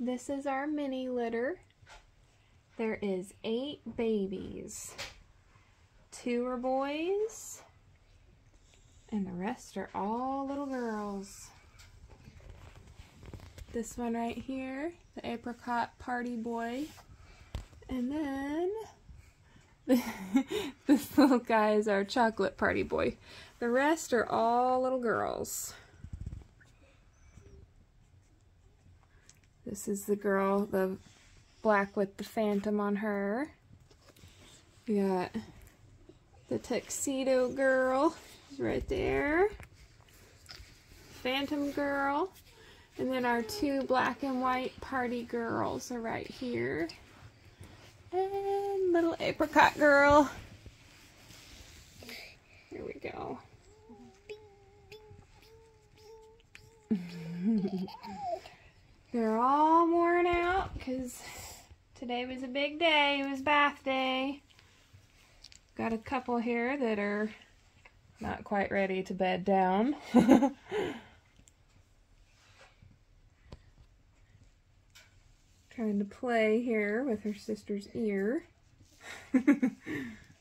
This is our mini litter. There is eight babies. Two are boys, and the rest are all little girls. This one right here, the apricot party boy. And then this little guy is our chocolate party boy. The rest are all little girls. This is the girl, the black with the phantom on her. We got the tuxedo girl right there. Phantom girl. And then our two black and white party girls are right here. And little apricot girl. Here we go. They're all worn out because today was a big day. It was bath day. Got a couple here that are not quite ready to bed down. Trying to play here with her sister's ear.